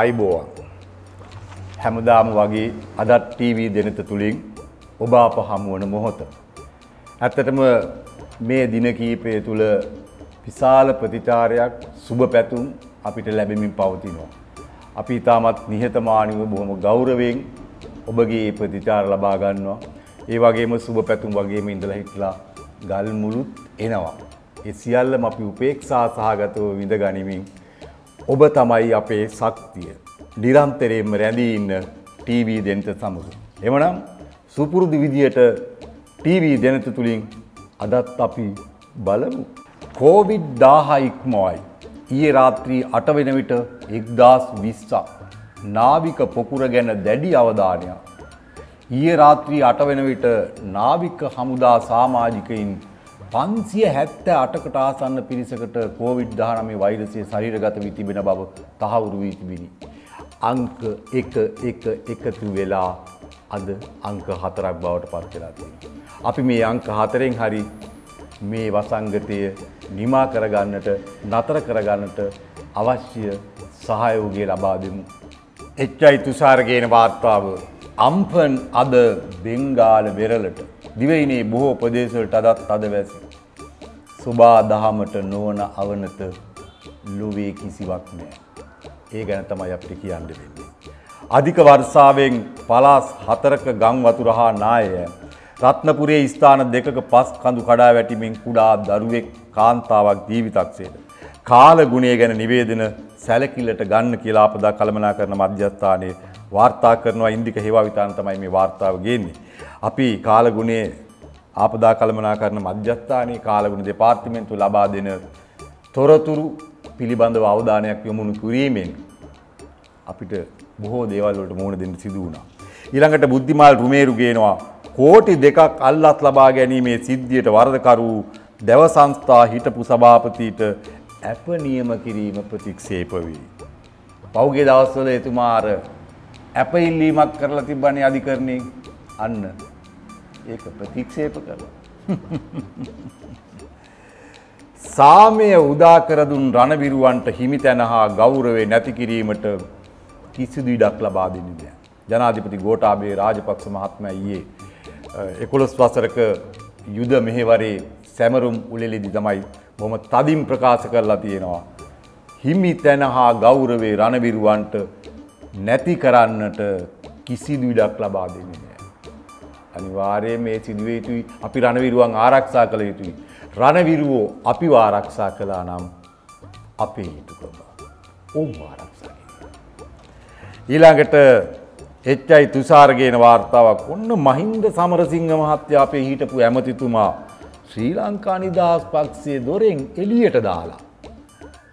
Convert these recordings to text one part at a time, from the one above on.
අයිබෝවන් හැමදාම වගේ අදත් ටීවී දෙනත තුළින් ඔබ අප හමුවන මොහොත. ඇත්තටම මේ දින කීපය තුළ විශාල ප්‍රතිචාරයක් සුබ පැතුම් අපිට ලැබෙමින් පවතිනවා. අපි ඉතාමත් නිහතමානීව බොහොම ගෞරවයෙන් ඔබගේ ප්‍රතිචාර ලබා ගන්නවා. ඒ වගේම සුබ පැතුම් වගේම ඉඳලා හිටලා ගල් මුළුත් එනවා. ඒ සියල්ලම අපි උපේක්ෂා සහගතව විඳ ගනිමින් ඔබ තමයි අපේ ශක්තිය. නිරන්තරයෙන්ම රැඳී ඉන්න ටීවී දෙනත සමග. එමනම් සුපුරුදු විදියට ටීවී දෙනත තුළින් අදත් අපි බලමු. කෝවිඩ් දාහ ඉක්මවයි. ඊයේ රාත්‍රී අට වෙන විට එක්දස් විස්සක්. නාවික පොකුර ගැන දැඩි අවධානයක්. ඊයේ රාත්‍රී අට වෙන විට නාවික හමුදා සාමාජිකයින් පන්සිය හැත්ත අටකට ආසන්න පිරිසකට කෝවිඩ් දානමේ වෛරසය ශරීරගත වී තිබෙන බව තහවුරු වී තිබිණි. අංක එක එක එකතු වෙලා අද අංක හතරක් බවට පත් වෙලා තියෙනවා. අපි මේ අංක හතරෙන් හරි මේ වසංගතය නිමා කරගන්නට නතර කරගන්නට අවශ්‍ය සහයෝගය ලබා දෙමු. එච්චයි තුසාරගේන වාර්තාව අම්පන් අද බෙංගාල වෙරලට දිවයිනේ බොහෝ ප්‍රදේශවලට අදත් අද වැසි. සුබා දහමට නොවන අවනත ලොවේ කිසිවක් නෑ. ඒ ගැන තමයි අපිට කියන්න වෙන්නේ. අධික වර්ෂාවෙන් පලාස් හතරක ගං වතුර හා නායය. රත්නපුරේ ස්ථාන දෙකක පස් කඳු කඩා වැටිමින් කුඩා දරුවෙක් කාන්තාවක් ජීවිතක්සේද. කාල ගුණේ ගැන නිවේදන සැලකිල්ලට ගන්න කියලා අපදා කළමනා කරන මධ්‍යස්ථානයේ වාර්තා කරනවා ඉන්දික හේවා විතාන තමයි මේ වාර්තාව ගේන්නේ. අපි කාලගුණේ ආපදා කළමනා කරන මධ්‍යස්ථානයේ කාලගුණ දෙපාර්තමේන්තුව ලබා දෙන තොරතුරු පිළිබඳව අවධානයක් යොමුණු කිරීමෙන් අපිට බොහෝ දේවල් වලට මුහුණ දෙන්න සිදු වුණා. ඊළඟට බුද්ධිමාල් රුමේරු ගේනවා කෝටි දෙකක් අල්ලත් ලබා ගැනීමේ සිද්ධියට වරදකරු දැව සංස්ථා හිටපු සභාපතිට ඇප නියම කිරීම ප්‍රතික්ෂේප වේ. පෞගේ දවස්වල එතුමාර ඇප ඉල්ලීමක් කරලා තිබ්බනේ අධිකරණයෙන් අන්න ඒක ප්‍රතික්ෂේප කරලා. සාමය උදා කර දුන් රණවිරුවන්ට හිමිතැන හා ගෞරවේ නැති කිරීමට කිසිදු ඉඩක් ලබා දෙන්නේ නැහැ. ජනාධිපති ගෝඨාභය රාජපක්ෂ මහත්මයා ඊයේ 11 වසරක යුද මෙහෙවරේ සැමරුම් උලෙලෙදි තමයි බොහොම තදින් ප්‍රකාශ කරලා තියෙනවා. හිමිතැන හා ගෞරවේ රණවිරුවන්ට නැති කරන්නට කිසිදු ඉඩක් ලබා දෙන්නේ නැහැ. අනිවාර්යයෙන් මේ සිදුවේ යුතුයි අපි රණවිරුවන් ආරක්ෂා කළ යුතුයි. රණවිරුවෝ අපිව ආරක්ෂා කළා නම් අපේ යුතුකම. ඔවුන් ආරක්ෂා ඊළඟට එච්චයි තුසාරගේන වාර්තාවක් ඔන්න මහින්ද සමරසිංහ මහත්තයා අපේ හිටපු ඇමතිතුමා ශ්‍රී ලංකා නිදහස් පක්ෂයේ දොරෙන් එළියට දාලා.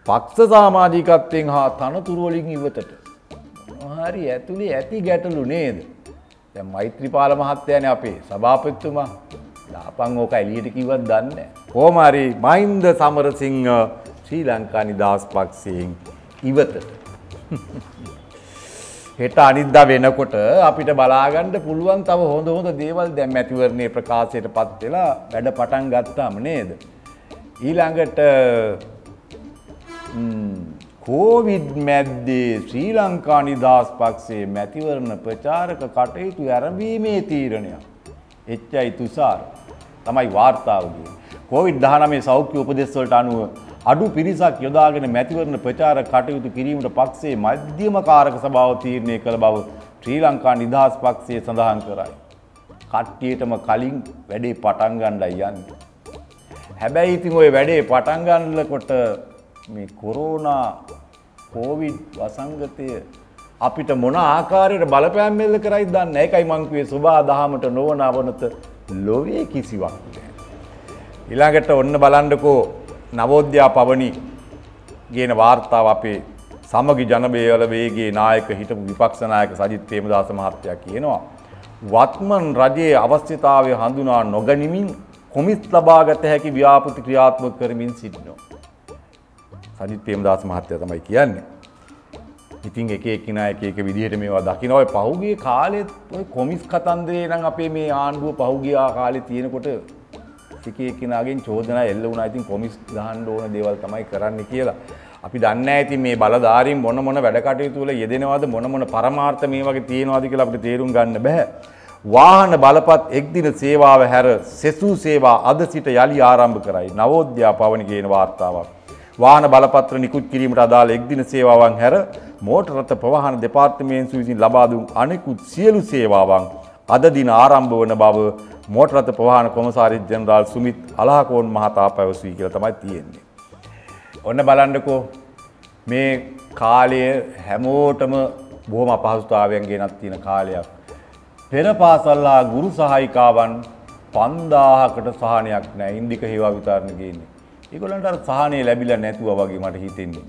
පක්ෂ සාමාජිකත්වයෙන් හා තනතුරුවලින් ඉවතට. හරි ඇතුළේ ඇති ගැටලු නේද. දැන් මෛත්‍රීපාල මහත්තයනේ අපේ සභාපතිතුමා දාපන් ඕක එළියට කිව්වත් දන්නේ කොහොම හරි මහින්ද සමරසිංහ ශ්‍රී ලංකා නිදහස් පක්ෂයෙන් ඉවතට. හෙට අනිද්දා වෙනකොට අපිට බලාගන්න පුළුවන් තව හොඳ හොඳ දේවල් දැන් මැතිවරණයේ ප්‍රකාශයට පත් වෙලා වැඩ පටන් ගත්තාම නේද? ඊළඟට කෝවිඩ් මැද්දේ ශ්‍රී ලංකා නිදහස් පක්ෂයේ මැතිවරණ ප්‍රචාරක කටයුතු ඇරඹීමේ තීරණයක්. එච්චයි තුසාර තමයි වාර්තාවගේ. කෝවිඩ් 19 සෞඛ්‍ය උපදෙස් වලට අනුව අඩු පිරිසක් යොදාගෙන මැතිවරණ ප්‍රචාර කටයුතු කිරීමට පක්ෂයේ මධ්‍යම කාරක සභාව තීරණය කළ බව ශ්‍රී ලංකා නිදහස් පක්ෂය සඳහන් කරයි. කට්ටියටම කලින් වැඩේ පටන් ගන්නයි යන්නේ. හැබැයි ඉතින් ওই වැඩේ පටන් ගන්නකොට මේ කොරෝනා කෝවිඩ් වසංගතය අපිට මොන ආකාරයට බලපෑම් මෙල්ල කරයිද දන්නේ නැහැ. ඒකයි මං කිව්වේ සුභා දහමට නොවන අවනත ලෝවේ කිසිවක් නැහැ. ඊළඟට ඔන්න බලන්නකෝ නවෝද්‍යා පවනි ගේන වාර්තාව අපේ සමගි ජනබේවල වේගේ නායක හිටපු විපක්ෂ නායක සජිත් ප්‍රේමදාස මහත්තයා කියනවා වත්මන් රජයේ අවශ්‍යතාවය හඳුනා නොගනිමින් කොමිස් ලබාගත හැකි ව්‍යාපෘති ක්‍රියාත්මක කරමින් සිටිනවා. සජිත් ප්‍රේමදාස මහත්තයා තමයි කියන්නේ. ඉතින් එක එක්කිනා එක එක විදිහට මේවා දකින්න ඔය පහුගිය කාලෙත් ඔය කොමිස් කතන්දරේ නම් අපේ මේ ආණ්ඩුව පහුගිය කාලේ තියෙනකොට එක එක්කිනාගෙන් චෝදනා එල්ල වුණා. ඉතින් කොමිස් ගහන්න ඕන දේවල් තමයි කරන්න කියලා. අපි දන්නේ ඇති මේ බලධාරීන් මොන මොන වැඩ කටයුතු වල යෙදෙනවද මොන මොන පරමාර්ථ මේ වගේ තියෙනවද කියලා අපිට තේරුම් ගන්න බෑ. වාහන බලපත් එක්දින සේවාව හැර සෙසූ සේවා අද සිට යළි ආරම්භ කරයි. නවෝද්‍යා පවන කියන වාර්තාවක්. වාහන බලපත්‍ර නිකුත් කිරීමට අදාළ එක්දින සේවාවන් හැර මෝටර් රථ ප්‍රවාහන දෙපාර්තමේන්තුව විසින් ලබා දුන් අනෙකුත් සියලු සේවාවන් අද දින ආරම්භ වන බව මෝටර් රථ ප්‍රවාහන කොමසාරිස් ජෙනරාල් සුමිත් අලහකෝන් මහතා පැවසුයි කියලා තමයි තියෙන්නේ. ඔන්න බලන්නකෝ මේ කාලය හැමෝටම බොහොම අපහසුතාවයන් ගෙනත් තියෙන කාලයක්. පෙර පාසල්ලා ගුරු සහායිකාවන් පන්දාහකට සහනයක් නෑ ඉන්දික හේවා විතරණ ගේන්නේ. ඒගොල්ලන්ට අර සහනය ලැබිලා නැතුව වගේ මට හිතෙන්නේ.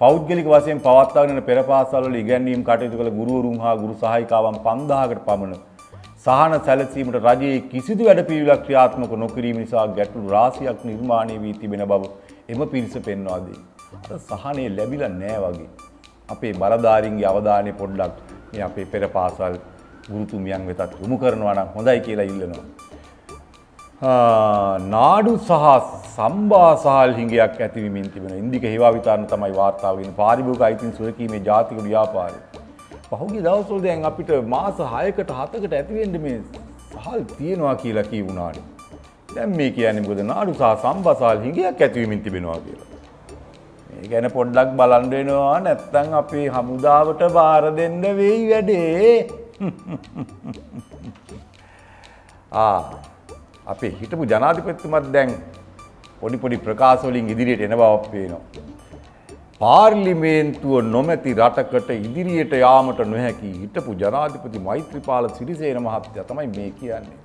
පෞද්ගලික වශයෙන් පවත්වාගෙන යන පෙර පාසල්වල ඉගැන්වීම් කටයුතු කළ ගුරුවරුන් හා ගුරු සහායිකාවන් 5000කට පමණ සහන සැලසීමට රජයේ කිසිදු වැඩපිළිවෙලක් ක්‍රියාත්මක නොකිරීම නිසා ගැටලු රාශියක් නිර්මාණය වී තිබෙන බව එම පිරිස පෙන්වා දී. අර සහනය ලැබිලා නෑ වගේ. අපේ බලධාරීන්ගේ අවධානය පොඩ්ඩක් මේ අපේ පෙර පාසල් ගුරුතුමියන් වෙතත් යොමු කරනවා නම් හොඳයි කියලා ඉල්ලනවා. නාඩු සහ සම්බාසාල් හිඟයක් ඇතිවීමෙන් තිබෙන ඉන්දික හේවා විතරණ තමයි වාර්තාව වෙන පාරිභෝගික අයිතීන් සුරකීමේ ජාතික ව්‍යාපාරය. පහුගිය දවස්වල දැන් අපිට මාස 6කට 7කට ඇති වෙන්න මේ සහල් තියෙනවා කියලා කියුණානේ. දැන් මේ කියන්නේ මොකද නාඩු සහ සම්බාසාල් හිඟයක් ඇතිවීමෙන් තිබෙනවා කියලා. මේ ගැන පොඩ්ඩක් බලන් වෙනවා නැත්තම් අපේ හමුදාවට බාර දෙන්න වෙයි වැඩේ. ආ අපේ හිටපු ජනාධිපතිතුමත් දැන් පොඩි පොඩි ප්‍රකාශ වලින් ඉදිරියට එන බවක් පේනවා. පාර්ලිමේන්තුව නොමැති රටකට ඉදිරියට යාමට නොහැකි හිටපු ජනාධිපති මෛත්‍රීපාල සිරිසේන මහත්තයා තමයි මේ කියන්නේ.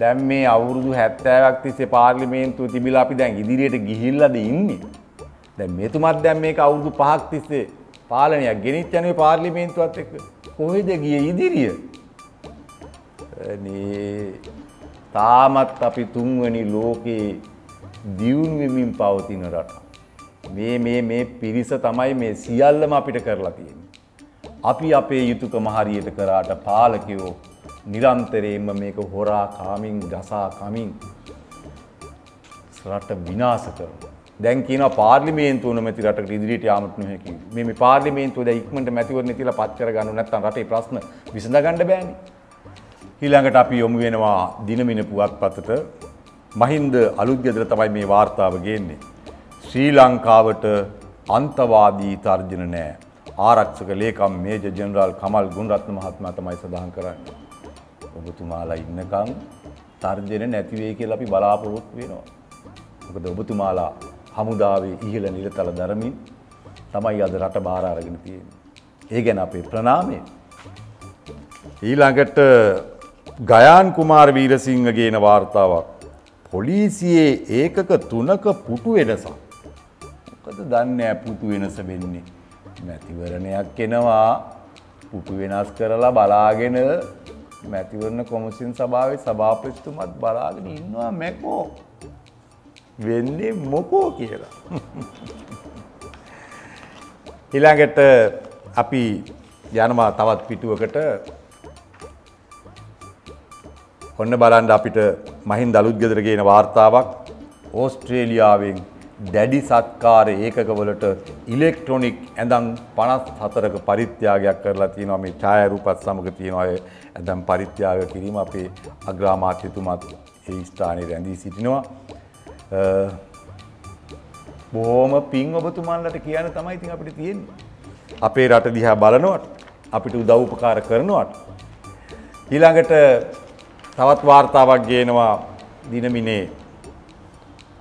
දැන් මේ අවුරුදු 70ක් තිස්සේ පාර්ලිමේන්තුව තිබිලා අපි දැන් ඉදිරියට ගිහිල්ලාද ඉන්නේ. දැන් මෙතුමත් දැන් මේක අවුරුදු 5ක් තිස්සේ පාලනයක් ගෙනිච්ච යන්නේ පාර්ලිමේන්තුවත් එක්ක. කොහෙද ගියේ ඉදිරිය? අනේ තාමත් අපි තුන්වැනි ලෝකයේ දියුණු වෙමින් පවතින රට. මේ මේ මේ පිරිස තමයි මේ සියල්ලම අපිට කරලා තියෙන්නේ. අපි අපේ යුතුයකම හරියට කරාට පාලකයෝ නිරන්තරයෙන්ම මේක හොරා කාමින් ගසා කමින් රට විනාශ කරනවා. දැන් කියනවා පාර්ලිමේන්තුව නොමැති රටකට ඉදිරියට යාමට නොහැකි. මේ මේ පාර්ලිමේන්තුව දැන් ඉක්මනට මැතිවරණ තියලා පත් කරගන්න නැත්නම් රටේ ප්‍රශ්න විසඳ ගන්න බෑනේ. ඊළඟට අපි යොමු වෙනවා දිනමින පුවත්පතට මහින්ද අලුත් ගෙදර තමයි මේ වාර්තාව ගේන්නේ. ශ්‍රී ලංකාවට අන්තවාදී තර්ජන නෑ. ආරක්ෂක ලේකම් මේජ ජෙනරාල් කමල් ගුණරත්න මහත්මයා තමයි සඳහන් කරන්නේ. ඔබතුමාලා ඉන්නකම් තර්ජන නැති වෙයි කියලා අපි බලාපොරොත්තු වෙනවා. මොකද ඔබතුමාලා හමුදාවේ ඉහළ නිලතල දරමින් තමයි අද රට බාර අරගෙන තියෙන්නේ. ඒ ගැන අපේ ප්‍රණාමය. ඊළඟට ගයාන් කුමාර වීරසිංහ ගේන වාර්තාවක්. පොලිසියේ ඒකක තුනක පුටු වෙනසක්. මොකද දන්නේ පුතු වෙනස වෙන්නේ. මැතිවරණයක් එනවා පුටු වෙනස් කරලා බලාගෙන මැතිවරණ කොමසින් සභාවේ සභාපතිතුමත් බලාගෙන ඉන්නවා මැකෝ. වෙන්නේ මොකෝ කියලා. ඊළඟට අපි යනවා තවත් පිටුවකට ඔන්න බලන්න අපිට මහින් දළුත් ගෙදර ගේන වාර්තාවක්. ඕස්ට්‍රේලියාවෙන් දැඩි සත්කාර ඒකකවලට ඉලෙක්ට්‍රොනික් ඇඳම් 54ක පරිත්‍යාගයක් කරලා තියෙනවා. මේ ඡායාරූපත් සමග තියෙනවා. ඇඳම් පරිත්‍යාග කිරීම අපේ අග්‍රාමාත්‍යතුමත් ඒ ස්ථානයේ රැඳී සිටිනවා. බොහොම පින් ඔබතුමන්ලට කියන්න තමයි ඉතින් අපිට තියෙන්නේ. අපේ රට දිහා බලනවට අපිට උදව් උපකාර කරනවට. ඊළඟට තවත් වාර්තාවක් ගේනවා දිනමිනේ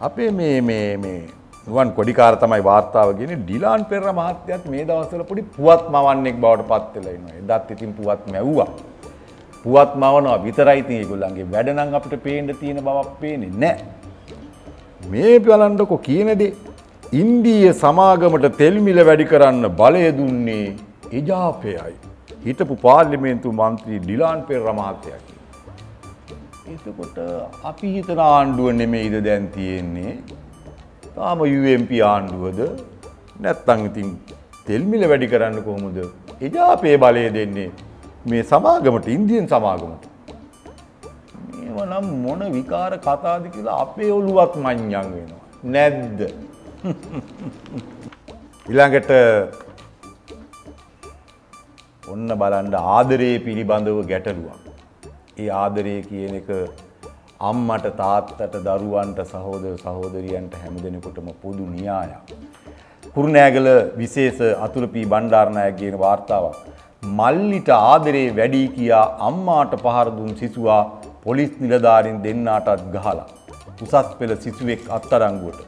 අපේ මේ මේ මේ නුවන් කොඩිකාර තමයි වාර්තාව ගෙන ඩිලාන් පෙර මහත්යත් මේ දවස්වල පොඩි පුවත් මවන්නෙක් බවට පත් වෙලා ඉන්නවා. එදත් ඉතින් පුවත් මැව්වා. පුවත් මවනවා විතරයි ඉතින් ඒගොල්ලන්ගේ වැඩ නම් අපිට පේන්න තියෙන බවක් පේන්නේ නැහැ. මේ බලන්නකො කියන දේ ඉන්දීය සමාගමට තෙල් මිල වැඩි කරන්න බලය දුන්නේ එජාපයයි. හිටපු පාර්ලිමේන්තු මන්ත්‍රී ඩිලාන් පෙර මහත්තයා එතකොට අපි හිතන ආණ්ඩුව නෙමෙයිද දැන් තියෙන්නේ. තාම UMP ආණ්ඩුවද නැත්තම් ඉතින් තෙල් මිල වැඩි කරන්න කොහොමද? එජාපේ බලය දෙන්නේ මේ සමාගමට ඉන්දියන් සමාගමට. මේව නම් මොන විකාර කතාද කියලා අපේ ඔළුවත් මඤ්ඤං වෙනවා. නැද්ද? ඊළඟට ඔන්න බලන්න ආදරයේ පිළිබඳව ගැටලුවක්. ඒ ආදරය කියන එක අම්මට තාත්තට දරුවන්ට සහෝදර සහෝදරියන්ට හැමදෙනෙකුටම පොදු න්‍යායක්. කුරුණෑගල විශේෂ අතුරුපී බණ්ඩාරනායක කියන වාර්තාවක්. මල්ලිට ආදරේ වැඩි කියා අම්මාට පහර දුන් සිසුවා පොලිස් නිලධාරීන් දෙන්නාටත් ගහලා. උසස් පෙළ සිසුවෙක් අත්අඩංගුවට.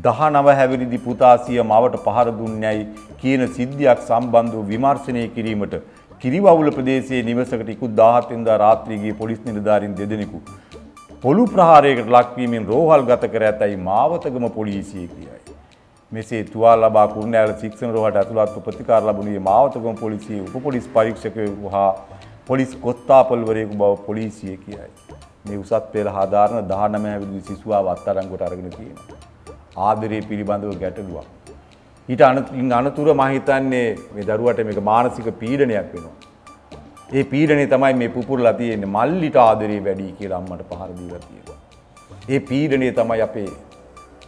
19 හැවිරිදි පුතා සිය මවට පහර දුන්නේයි කියන සිද්ධියක් සම්බන්ධව විමර්ශනය කිරීමට කිරිවවුල ප්‍රදේශයේ නිවසකට ඉකුත් 17 වෙනිදා රාත්‍රියේ ගිය පොලිස් නිලධාරීන් දෙදෙනෙකු පොළු ප්‍රහාරයකට ලක්වීමෙන් රෝහල් ගත කර ඇතැයි මාවතගම පොලිසිය කියයි. මෙසේ තුවාල ලබා කුරුණෑගල ශික්ෂණ රෝහලට ඇතුළත්ව ප්‍රතිකාර ලැබුණේ මාවතගම පොලිසියේ උප පොලිස් පරීක්ෂකයෙකු හා පොලිස් කොස්තාපල්වරයෙකු බව පොලිසිය කියයි. මේ උසස් පෙළ හදාරන 19 හැවිරිදි සිසුවාව අත්අඩංගුවට අරගෙන තියෙනවා. ආදරය පිළිබඳව ගැටලුවක්. ඊට අනතුර මම හිතන්නේ මේ දරුවට මේක මානසික පීඩනයක් වෙනවා. ඒ පීඩනේ තමයි මේ පුපුරලා තියෙන්නේ මල්ලිට ආදරේ වැඩි කියලා අම්මට පහර දීලා තියෙනවා. ඒ පීඩනේ තමයි අපේ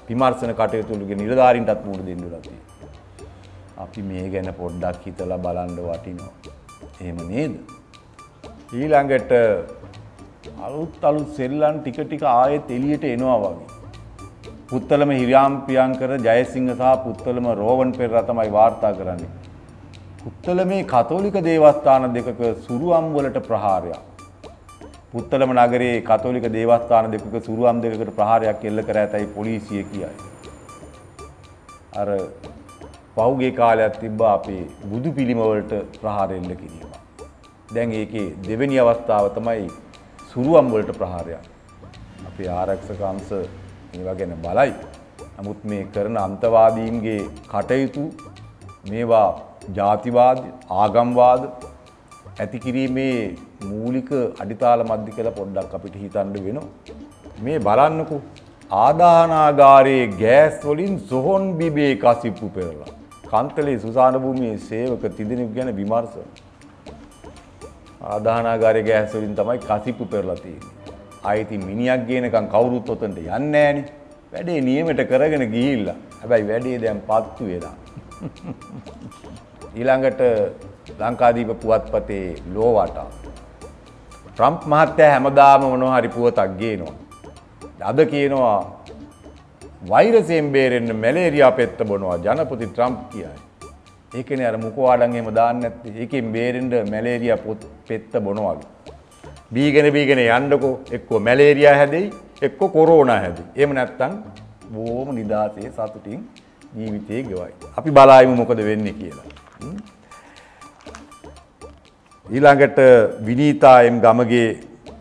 විමර්ශන කටයුතු වලගේ නිලධාරීන්ටත් මුහුණ දෙන්න වෙලා තියෙන්නේ. අපි මේ ගැන පොඩ්ඩක් හිතලා බලන්න වටිනවා. එහෙම නේද? ඊළඟට අලුත් අලුත් සෙල්ලම් ටික ටික ආයෙත් එළියට එනවා වගේ. පුත්තලම හිරියාම් ප්‍රියංකර ජයසිංහ සහ පුත්තලම රෝවන් පෙරේරා තමයි වාර්තා කරන්නේ. පුත්තලමේ කතෝලික දේවස්ථාන දෙකක සුරුවම් වලට ප්‍රහාරයක්. පුත්තලම නගරයේ කතෝලික දේවස්ථාන දෙකක සුරුවම් දෙකකට ප්‍රහාරයක් එල්ල කර ඇතැයි පොලිසිය කියයි. අර පහුගේ කාලයක් තිබ්බා අපේ බුදු පිළිම වලට ප්‍රහාර එල්ල කිරීම. දැන් ඒකේ දෙවෙනි අවස්ථාව තමයි සුරුවම් වලට ප්‍රහාරයක්. අපේ ආරක්ෂක අංශ මේවා ගැන බලයි. නමුත් මේ කරන අන්තවාදීන්ගේ කටයුතු මේවා ජාතිවාද ආගම්වාද ඇති කිරීමේ මූලික අඩිතාල මධ්‍ය කියලා පොඩ්ඩක් අපිට හිතන්න වෙනවා. මේ බලන්නකෝ ආදානාගාරයේ ගෑස් වලින් සොහොන් බිබේ කසිප්පු පෙරලා. කන්තලේ සුසාන භූමියේ සේවක තිදෙනෙකු ගැන විමර්ශන. ආදානාගාරයේ ගෑස් වලින් තමයි කසිප්පු පෙරලා තියෙන්නේ. ආයිති මිනිියක් ගේනකම් කවුරුත් ඔතන්ට යන්න ෑනි වැඩේ නියමට කරගෙන ගිහිල්ල හැබැයි වැඩේ දැම් පත්තු වෙලා. ඊළඟට ලංකාදීප පුවත්පතේ ලෝවාටා. ට්‍රම්ප් මහත්තය හැමදාම මොනොහරි පුවතක් ගේනවා. අද කියනවා වෛරසයෙන් බේරෙන්න්න මැලේරයා පෙත්ත බොනවා ජනපති ට්‍රම්ප් කියයි. ඒකන අර මුකවාඩන් එම දාන්න ඇත්ති ඒකෙන් බේරෙන්ඩ මැලේරිය පොත් පෙත්ත බොනවාගේ. බීගෙන බීගෙන යන්නකෝ එක්කෝ මැලේරියා හැදෙයි එක්කො කොරෝනා හැදි. එම නැත්තං බෝම නිදාසේ සතුටින් ජීවිතය ගෙවයි. අපි බලායිම මොකද වෙන්න කියලා. ඊළඟට විනීතායම් ගමගේ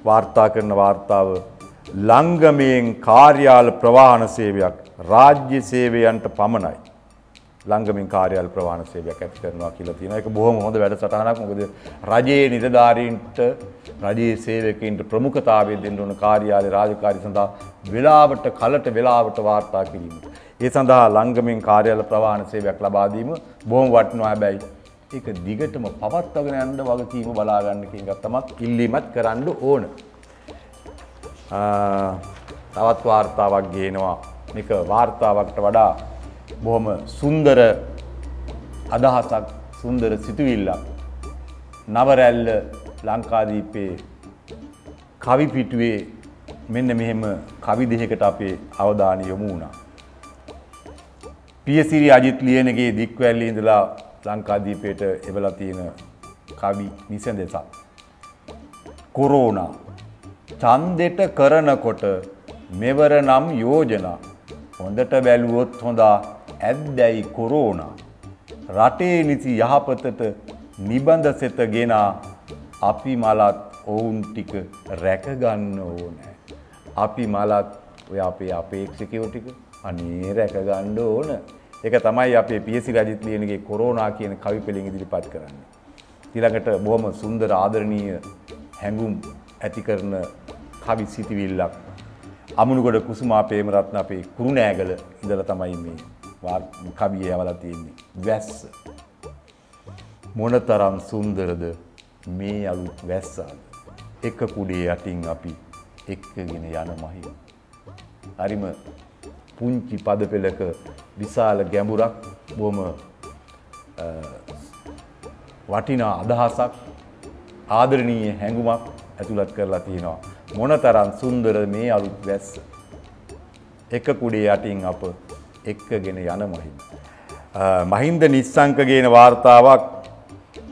වාර්තා කරන වාර්තාව ලංගමයෙන් කාර්යාල ප්‍රවාහන සේවයක් රාජ්‍ය සේවයන්ට පමණයි. ලංගමින් කාර්යාල ප්‍රවාහන සේවයක් ඇති කරනවා කියලා තියෙනවා. ඒක බොහොම හොඳ වැඩසටහනක්. මොකද රජයේ නිලධාරීන්ට රජයේ සේවකයින්ට ප්‍රමුඛතාවය දෙන්න ඕන කාර්යාලය රාජකාරී සඳහා වෙලාවට කලට වෙලාවට වාර්තා කිරීම. ඒ සඳහා ලංගමින් කාර්යාල ප්‍රවාහන සේවයක් ලබා දීම බොහොම වටිනවා හැබැයි ඒක දිගටම පවත්වාගෙන යන්න වගකීම බලා ගන්න කියන එක තමයි ඉල්ලීමත් කරන්න ඕන. තවත් වාර්තාවක් ගේනවා. මේක වාර්තාවකට වඩා බොහොම සුන්දර අදහසක් සුන්දර සිතුවිල්ලක් නවරැල්ල ලංකාදීපේ කවි පිටුවේ මෙන්න මෙහෙම කවි දෙහකට අපේ අවධානය යොමු වුණා. පියසිරි අජිත් ලියනගේ දික්වැල්ලි ඉඳලා ලංකාදීපයට එවලා තියෙන කවි නිසඳෙසක්. කොරෝනා චන්දෙට කරනකොට මෙවර නම් යෝජනා හොඳට බැලුවොත් හොඳා ඇද්දැයි කොරෝනා. රටේ නිසි යහපතට නිබඳ සෙත ගෙනා අපි මලත් ඔවුන් ටික රැකගන්න ඕනෑ. අපි මලත් ඔය අපේ අපේක්ෂකයෝ ටික අනේ රැකගණ්ඩ ඕන. එක තමයි අපේ පියසි රජිත් ලියනගේ කොරෝනා කියන කවි පෙළින් ඉදිරිපත් කරන්නේ. ඊළඟට බොහොම සුන්දර ආදරණීය හැඟුම් ඇති කරන කවි සිතිවිල්ලක් අමුණුගොඩ කුසුමා පේමරත්න අපේ කුරුණෑගල ඉඳලා තමයි මේ කවිය යවලා තියෙන්නේ. වැස්ස. මොනතරම් සුන්දරද මේ අලුත් වැස්සාද. එක කුඩේ යටින් අපි එක්කගෙන යන මහිම. හරිම පුංචි පද පෙළක විශාල ගැඹුරක් බොහොම අ, වටිනා අදහසක් ආදරණීය හැඟුමක් ඇතුළත් කරලා තියෙනවා. මොනතරම් සුන්දර මේ අලුත් වැස්ස. එක කුඩේ යටින් අප එක්කගෙන යන මහින්ද. අ, මහින්ද නිස්සංකගේන වාර්තාවක්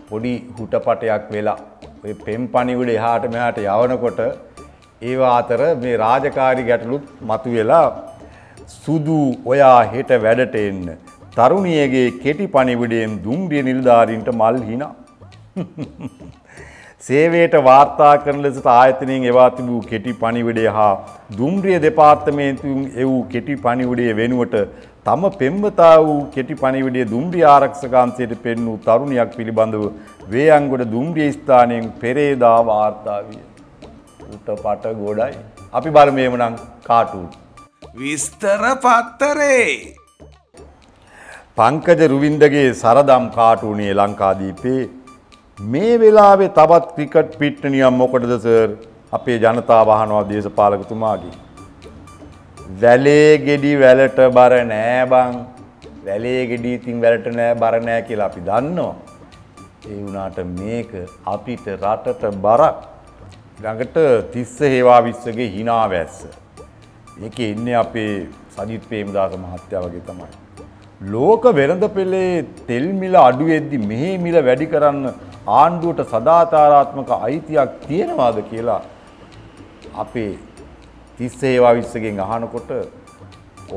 පොඩි හුටපටයක් වෙලා ඔය පෙම් පනිවිඩ එහාට මෙහාට යවනකොට ඒවා අතර මේ රාජකාරි ගැටලුත් මතුවෙලා සුදු ඔයා හෙට වැඩට එන්න. තරුණියගේ කෙටි පනිවිඩයෙන් දුම්රිය නිල්ධාරීන්ට මල් හිනා. සේවයට වාර්තා කරන ලෙසට ආයතනයෙන් එවා තිබූ කෙටි පනිවිඩය හා දුම්රිය දෙපාර්තමේන්තුන් එවූ කෙටි පනිවිඩය වෙනුවට තම පෙම්වතා වූ කෙටි පනිවිඩිය දුම්රිය ආරක්ෂකාන්තයට පෙන් වූ තරුණියක් පිළිබඳව වේයන්ගොඩ දුම්රිය ස්ථානයෙන් පෙරේදා වාර්තා විය. උට පට ගොඩයි. අපි බලමු එහෙමනම් කාටූන්. විස්තර පත්තරේ පංකජ රුවින්දගේ සරදම් කාටුනේ ලංකාදීපේ මේ වෙලාවේ තවත් ක්‍රිකට් පිට්ටනියක් මොකටද සර් අපේ ජනතාව අහනවා දේශපාලකතුමාගේ. වැලේ ගෙඩි වැලට බර නෑ බං. වැලේ ගෙඩි ඉතින් වැලට නෑ බර නෑ කියලා අපි දන්නවා. ඒ වුණාට මේක අපිට රටට බරක්. ළඟට තිස්ස හේවා විස්සගේ හිනා වැස්ස. මේක එන්නේ අපේ සජිත් ප්‍රේමදාස මහත්තයා වගේ තමයි. ලෝක වෙළඳ පෙළේ තෙල් මිල අඩු වෙද්දි මෙහි මිල වැඩි කරන්න ආණ්ඩුවට සදාචාරාත්මක අයිතියක් තියෙනවාද කියලා අපේ තිස්ස හේවා විස්සගෙන් අහනකොට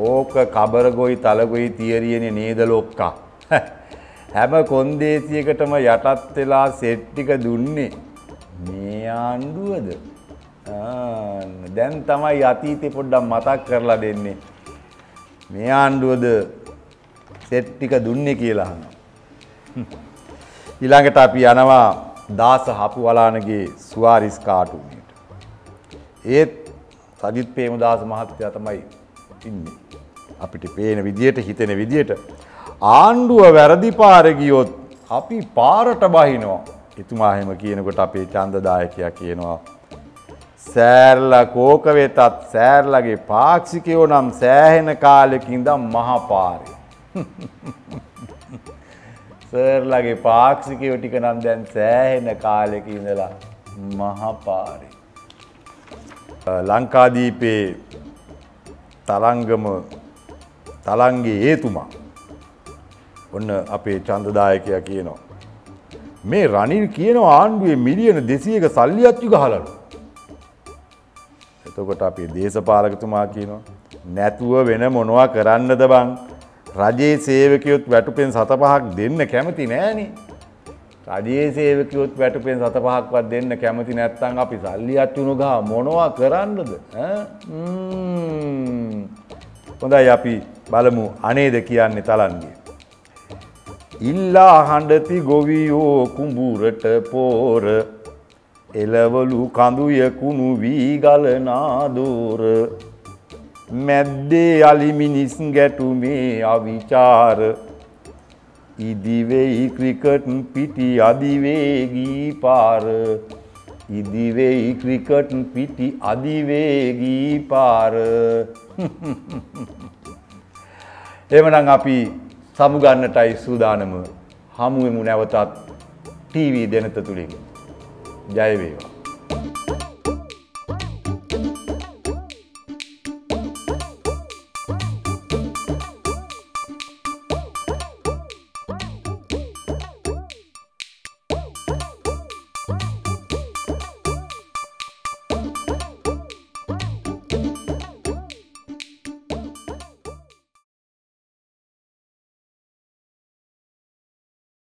ඕක කබරගොයි තලගොයි තියරියනේ නේද ලොක්කා. හැම කොන්දේසියකටම යටත් වෙලා සෙට් ටික දුන්නේ මේ ආණ්ඩුවද? ආන්න දැන් තමයි අතීතේ පොඩ්ඩක් මතක් කරලා දෙන්නේ. මේ ආණ්ඩුවද සෙට් ටික දුන්නේ කියලා අහනවා. ඊළඟට අපි යනවා දාස හපුවලානගේ සුවාරිස් කාටුනේට. ඒත් සජිත් ප්‍රේමදාස මහත්තයා තමයි ඉන්නේ. අපිට පේන විදියට හිතෙන විදියට ආණ්ඩුව වැරදි පාර ගියොත් අපි පාරට බහිනවා. එතුමා එහෙම කියනකොට අපේ ඡන්දදායකයා කියනවා සෑර්ලා කෝක වෙතත් සෑර්ලගේ පාක්ෂිකයෝ නම් සෑහෙන කාලෙකින් ඉඳන් මහපාරේ. සර්ලගේ පාක්ෂිකයෝ ටික නම් දැන් සෑහෙන කාලෙක ඉඳලා මහපාරේ. ලංකාදීපේ තරංගම තලන්ගේ ඒතුමා ඔන්න අපේ චන්දදායකයා කියනවා. මේ රනිල් කියනවා ආණ්ඩුවේ මිලියන දෙසියක සල්ලියත්තු ගහලලු. එතකොට අපේ දේශපාලකතුමා කියනවා නැතුව වෙන මොනවා කරන්නද බං රජයේ සේවකයොත් වැටුපෙන් සත පහක් දෙන්න කැමති නෑනේ. රජයේ සේවකයොත් වැටුපෙන් සත පහක්වත් දෙන්න කැමති නැත්තම් අපි සල්ලි අච්චුණු ගහ මොනවා කරන්නද? ඈ? ම්ම්. හොඳයි අපි බලමු අනේද කියන්නේ තලන්ගේ. ඉල්ලා හඬති ගොවියෝ කුඹුරට පෝර එලවලු කඳුය කුණු වී ගලනා දෝර මැද්දේ අලි මිනිස් ගැටුමේ අවිචාර. ඉදිවෙයි ක්‍රිකට් පිටි අධිවේගී පාර. ඉදිවෙයි ක්‍රිකට් පිටි අධිවේගී පාර. එමනම් අපි සමුගන්නටයි සූදානම. හමුවෙමු නැවතත් ටීවී දෙනත තුළින් ජය